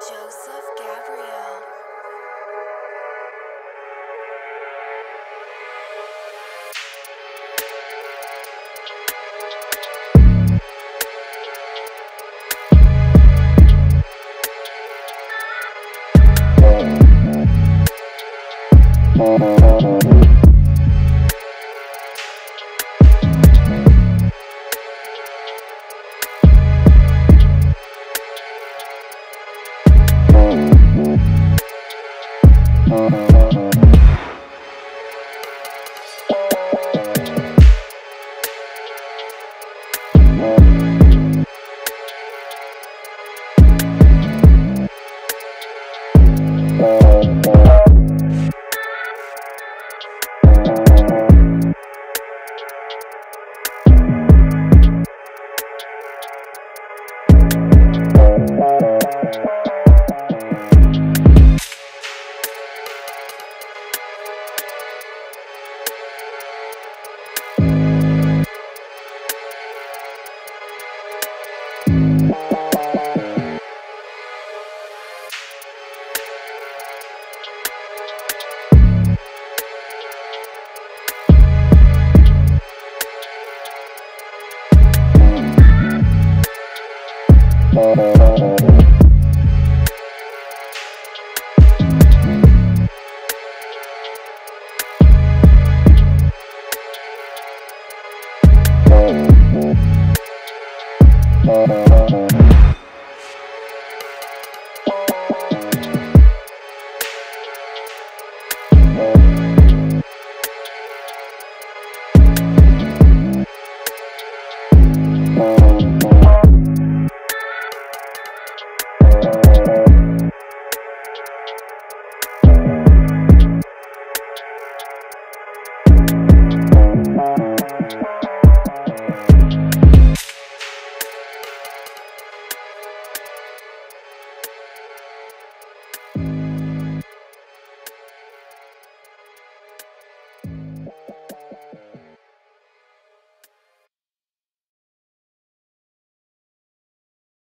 Joseph Gabriel.